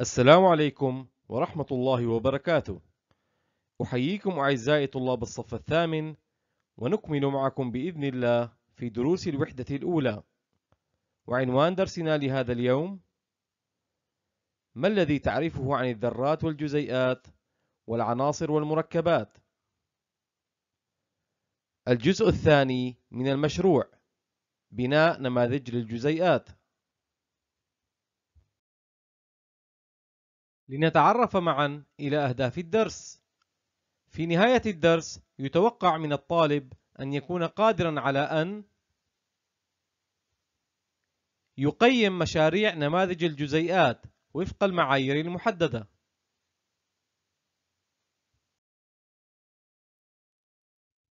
السلام عليكم ورحمة الله وبركاته. أحييكم أعزائي طلاب الصف الثامن، ونكمل معكم بإذن الله في دروس الوحدة الأولى. وعنوان درسنا لهذا اليوم: ما الذي تعرفه عن الذرات والجزيئات والعناصر والمركبات؟ الجزء الثاني من المشروع: بناء نماذج للجزيئات. لنتعرف معا إلى أهداف الدرس. في نهاية الدرس يتوقع من الطالب أن يكون قادرا على أن يقيم مشاريع نماذج الجزيئات وفق المعايير المحددة.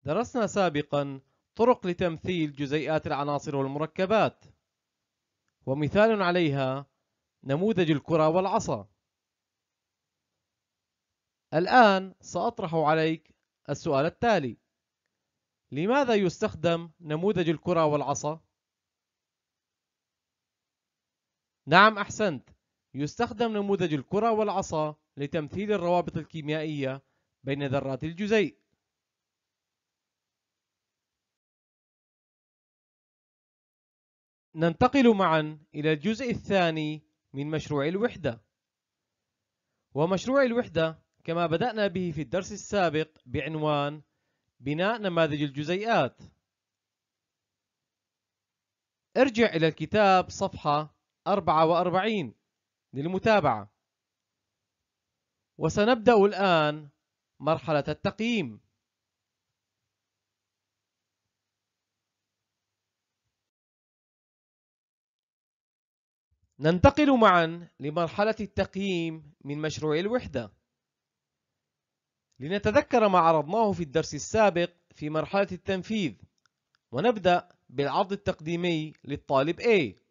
درسنا سابقا طرق لتمثيل جزيئات العناصر والمركبات ومثال عليها نموذج الكرة والعصا الآن سأطرح عليك السؤال التالي. لماذا يستخدم نموذج الكرة والعصا؟ نعم أحسنت. يستخدم نموذج الكرة والعصا لتمثيل الروابط الكيميائية بين ذرات الجزيء. ننتقل معا إلى الجزء الثاني من مشروع الوحدة. ومشروع الوحدة كما بدأنا به في الدرس السابق بعنوان بناء نماذج الجزيئات. ارجع إلى الكتاب صفحة 44 للمتابعة. وسنبدأ الآن مرحلة التقييم. ننتقل معا لمرحلة التقييم من مشروع الوحدة. لنتذكر ما عرضناه في الدرس السابق في مرحلة التنفيذ ونبدأ بالعرض التقديمي للطالب A.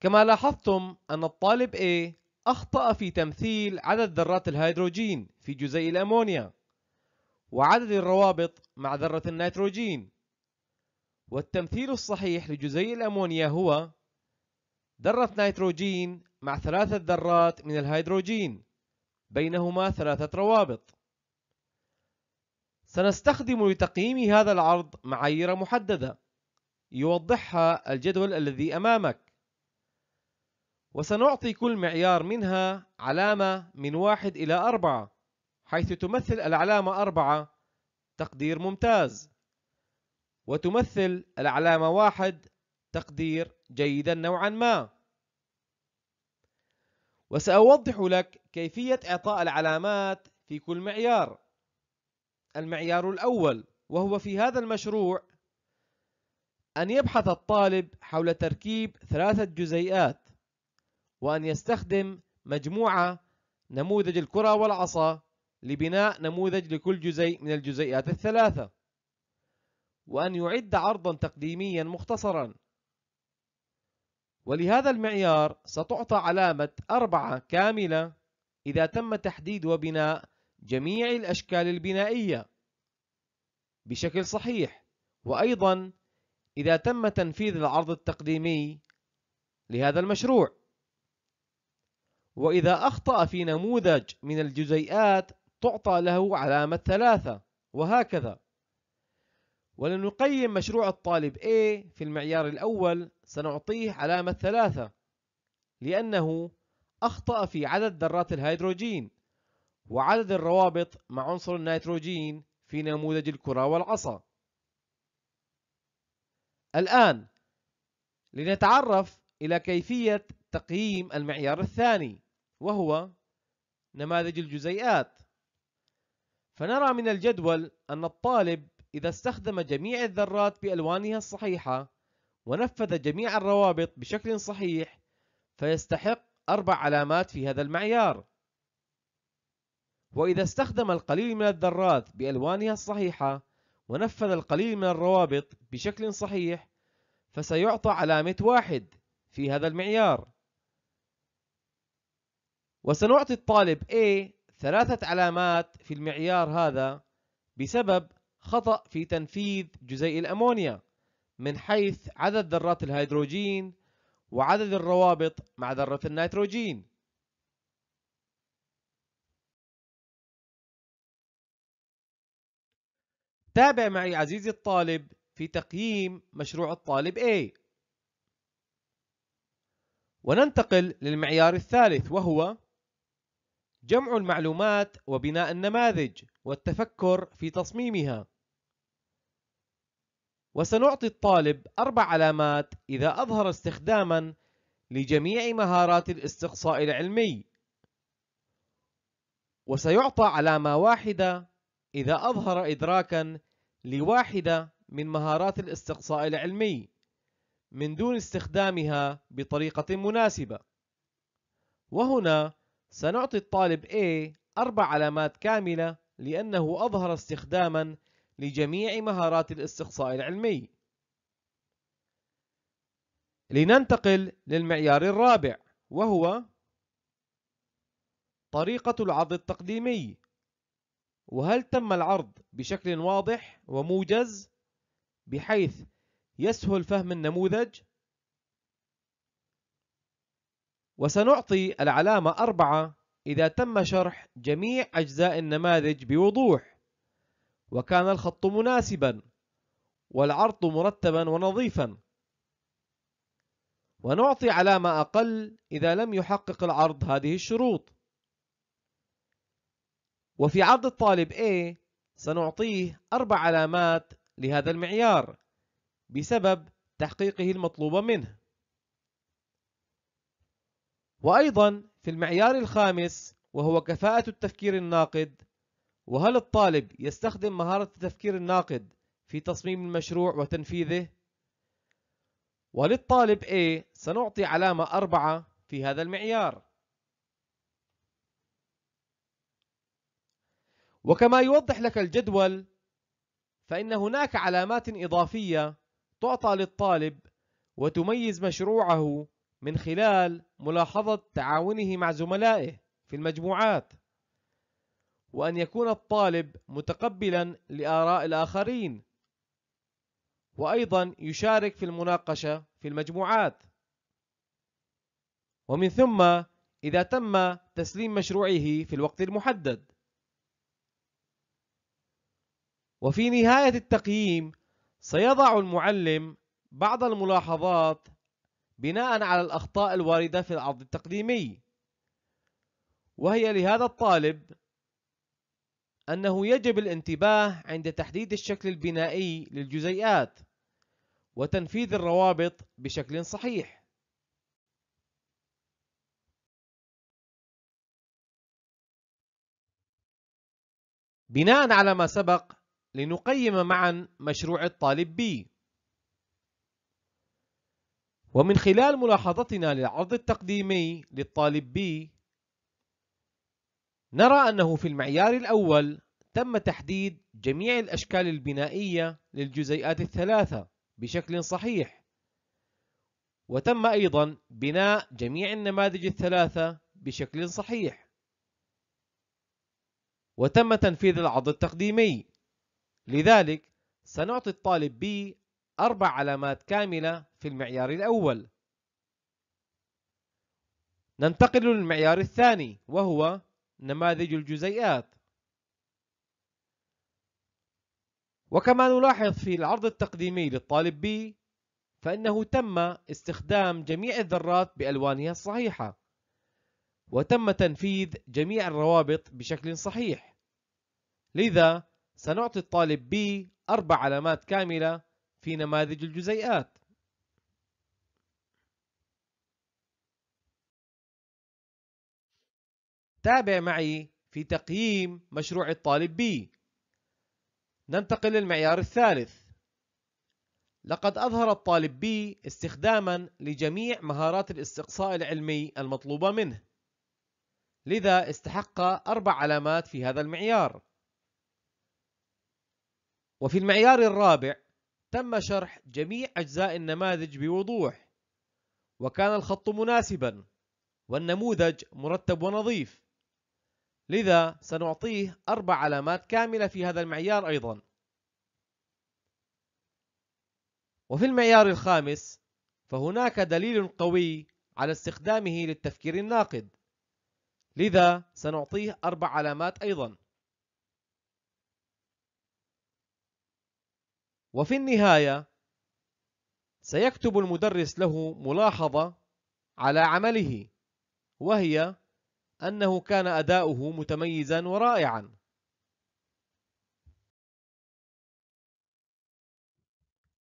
كما لاحظتم أن الطالب A أخطأ في تمثيل عدد ذرات الهيدروجين في جزيء الأمونيا وعدد الروابط مع ذرة النيتروجين. والتمثيل الصحيح لجزيء الأمونيا هو ذرة نيتروجين مع ثلاثة ذرات من الهيدروجين. بينهما ثلاثة روابط. سنستخدم لتقييم هذا العرض معايير محددة يوضحها الجدول الذي أمامك. وسنعطي كل معيار منها علامة من واحد إلى أربعة حيث تمثل العلامة أربعة تقدير ممتاز. وتمثل العلامة واحد تقدير جيدا نوعا ما. وسأوضح لك كيفية إعطاء العلامات في كل معيار. المعيار الأول وهو في هذا المشروع أن يبحث الطالب حول تركيب ثلاثة جزيئات وأن يستخدم مجموعة نموذج الكرة والعصا لبناء نموذج لكل جزيء من الجزيئات الثلاثة وأن يعد عرضا تقديميا مختصرا. ولهذا المعيار ستعطى علامة أربعة كاملة إذا تم تحديد وبناء جميع الأشكال البنائية. بشكل صحيح وأيضا إذا تم تنفيذ العرض التقديمي لهذا المشروع. وإذا أخطأ في نموذج من الجزيئات تعطى له علامة ثلاثة وهكذا. ولنقيم مشروع الطالب A في المعيار الأول سنعطيه علامة ثلاثة لأنه أخطأ في عدد ذرات الهيدروجين وعدد الروابط مع عنصر النيتروجين في نموذج الكرة والعصا. الآن لنتعرف إلى كيفية تقييم المعيار الثاني وهو نماذج الجزيئات. فنرى من الجدول أن الطالب إذا استخدم جميع الذرات بألوانها الصحيحة ونفذ جميع الروابط بشكل صحيح فيستحق أربع علامات في هذا المعيار. وإذا استخدم القليل من الذرات بألوانها الصحيحة ونفذ القليل من الروابط بشكل صحيح فسيعطى علامة واحد في هذا المعيار. وسنعطي الطالب A ثلاثة علامات في المعيار هذا بسبب خطأ في تنفيذ جزيء الأمونيا. من حيث عدد ذرات الهيدروجين وعدد الروابط مع ذرة النيتروجين. تابع معي عزيزي الطالب في تقييم مشروع الطالب A. وننتقل للمعيار الثالث وهو جمع المعلومات وبناء النماذج والتفكر في تصميمها. وسنعطي الطالب أربع علامات إذا أظهر استخداما لجميع مهارات الاستقصاء العلمي. وسيعطى علامة واحدة إذا أظهر إدراكا لواحدة من مهارات الاستقصاء العلمي من دون استخدامها بطريقة مناسبة. وهنا سنعطي الطالب A أربع علامات كاملة لأنه أظهر استخداما لجميع مهارات الاستقصاء العلمي. لننتقل للمعيار الرابع وهو طريقة العرض التقديمي. وهل تم العرض بشكل واضح وموجز بحيث يسهل فهم النموذج؟ وسنعطي العلامة أربعة إذا تم شرح جميع أجزاء النماذج بوضوح. وكان الخط مناسبا والعرض مرتبا ونظيفا. ونعطي علامة أقل إذا لم يحقق العرض هذه الشروط. وفي عرض الطالب A سنعطيه أربع علامات لهذا المعيار بسبب تحقيقه المطلوب منه. وأيضا في المعيار الخامس وهو كفاءة التفكير الناقد وهل الطالب يستخدم مهارة التفكير الناقد في تصميم المشروع وتنفيذه؟ وللطالب A سنعطي علامة أربعة في هذا المعيار وكما يوضح لك الجدول فإن هناك علامات إضافية تعطى للطالب وتميز مشروعه من خلال ملاحظة تعاونه مع زملائه في المجموعات وأن يكون الطالب متقبلا لآراء الآخرين. وأيضا يشارك في المناقشة في المجموعات. ومن ثم إذا تم تسليم مشروعه في الوقت المحدد. وفي نهاية التقييم سيضع المعلم بعض الملاحظات بناء على الأخطاء الواردة في العرض التقديمي. وهي لهذا الطالب أنه يجب الانتباه عند تحديد الشكل البنائي للجزيئات وتنفيذ الروابط بشكل صحيح. بناء على ما سبق لنقيم معا مشروع الطالب B ومن خلال ملاحظتنا للعرض التقديمي للطالب B نرى أنه في المعيار الأول تم تحديد جميع الأشكال البنائية للجزيئات الثلاثة بشكل صحيح. وتم أيضا بناء جميع النماذج الثلاثة بشكل صحيح. وتم تنفيذ العرض التقديمي. لذلك سنعطي الطالب B أربع علامات كاملة في المعيار الأول. ننتقل للمعيار الثاني وهو نماذج الجزيئات. وكما نلاحظ في العرض التقديمي للطالب B فإنه تم استخدام جميع الذرات بألوانها الصحيحة وتم تنفيذ جميع الروابط بشكل صحيح. لذا سنعطي الطالب B أربع علامات كاملة في نماذج الجزيئات. تابع معي في تقييم مشروع الطالب B ننتقل للمعيار الثالث. لقد أظهر الطالب B استخداما لجميع مهارات الاستقصاء العلمي المطلوبة منه. لذا استحق أربع علامات في هذا المعيار. وفي المعيار الرابع تم شرح جميع أجزاء النماذج بوضوح وكان الخط مناسبا والنموذج مرتب ونظيف. لذا سنعطيه أربع علامات كاملة في هذا المعيار أيضا. وفي المعيار الخامس فهناك دليل قوي على استخدامه للتفكير الناقد. لذا سنعطيه أربع علامات أيضا. وفي النهاية سيكتب المدرس له ملاحظة على عمله وهي أنه كان أداؤه متميزا ورائعا.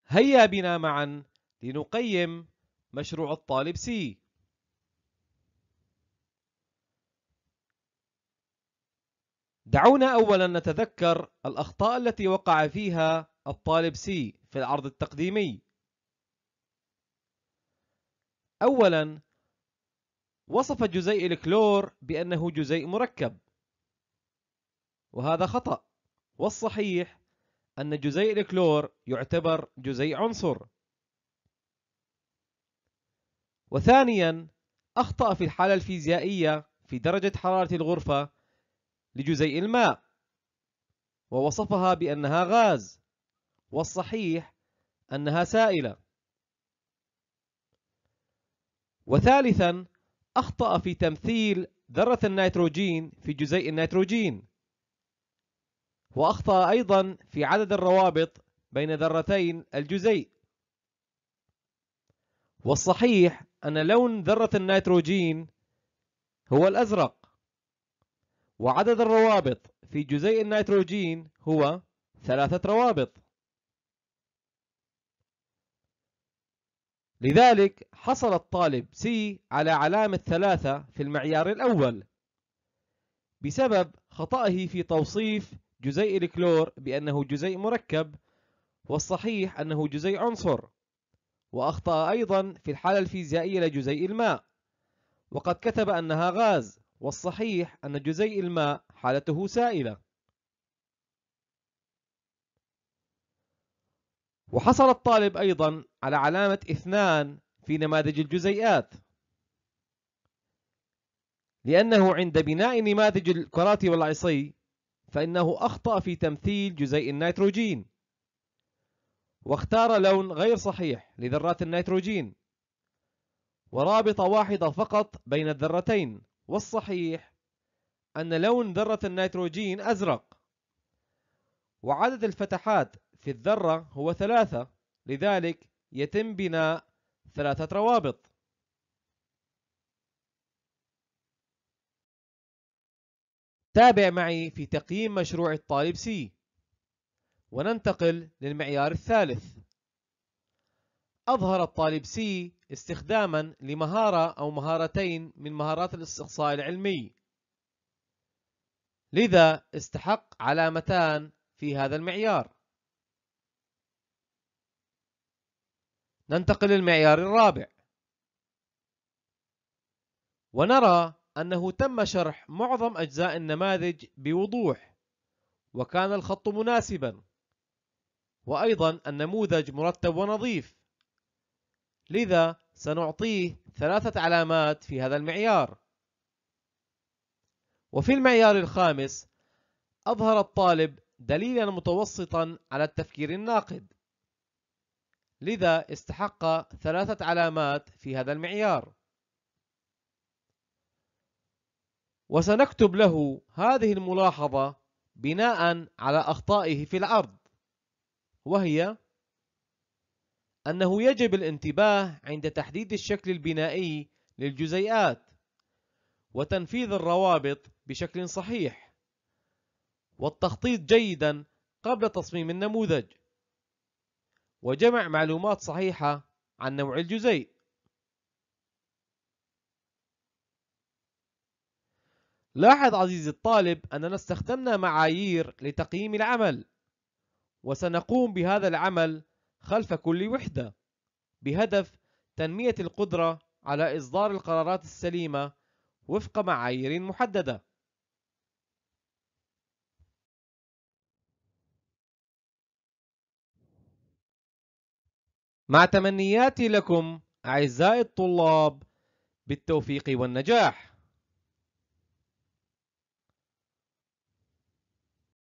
هيا بنا معا لنقيم مشروع الطالب C. دعونا أولا نتذكر الأخطاء التي وقع فيها الطالب C في العرض التقديمي. أولا وصف جزيء الكلور بأنه جزيء مركب. وهذا خطأ. والصحيح أن جزيء الكلور يعتبر جزيء عنصر. وثانيا أخطأ في الحالة الفيزيائية في درجة حرارة الغرفة لجزيء الماء. ووصفها بأنها غاز. والصحيح أنها سائلة. وثالثا أخطأ في تمثيل ذرة النيتروجين في جزيء النيتروجين. وأخطأ أيضا في عدد الروابط بين ذرتين الجزيء. والصحيح أن لون ذرة النيتروجين هو الأزرق وعدد الروابط في جزيء النيتروجين هو ثلاثة روابط. لذلك حصل الطالب C على علامة ثلاثة في المعيار الأول بسبب خطأه في توصيف جزيء الكلور بأنه جزيء مركب والصحيح أنه جزيء عنصر وأخطأ أيضا في الحالة الفيزيائية لجزيء الماء. وقد كتب أنها غاز والصحيح أن جزيء الماء حالته سائلة. وحصل الطالب أيضا على علامة اثنان في نماذج الجزيئات. لأنه عند بناء نماذج الكرات والعصي فإنه أخطأ في تمثيل جزيء النيتروجين. واختار لون غير صحيح لذرات النيتروجين. ورابطة واحدة فقط بين الذرتين والصحيح أن لون ذرة النيتروجين أزرق. وعدد الفتحات في الذرة هو ثلاثة. لذلك يتم بناء ثلاثة روابط. تابع معي في تقييم مشروع الطالب سي. وننتقل للمعيار الثالث. أظهر الطالب سي استخداما لمهارة أو مهارتين من مهارات الاستقصاء العلمي. لذا استحق علامتان في هذا المعيار. ننتقل للمعيار الرابع. ونرى أنه تم شرح معظم أجزاء النماذج بوضوح وكان الخط مناسبا. وأيضا النموذج مرتب ونظيف. لذا سنعطيه ثلاثة علامات في هذا المعيار. وفي المعيار الخامس أظهر الطالب دليلا متوسطا على التفكير الناقد. لذا استحق ثلاثة علامات في هذا المعيار. وسنكتب له هذه الملاحظة بناء على أخطائه في العرض وهي أنه يجب الانتباه عند تحديد الشكل البنائي للجزيئات وتنفيذ الروابط بشكل صحيح والتخطيط جيدا قبل تصميم النموذج. وجمع معلومات صحيحة عن نوع الجزيء. لاحظ عزيزي الطالب أننا استخدمنا معايير لتقييم العمل وسنقوم بهذا العمل خلف كل وحدة بهدف تنمية القدرة على إصدار القرارات السليمة وفق معايير محددة. مع تمنياتي لكم أعزائي الطلاب بالتوفيق والنجاح.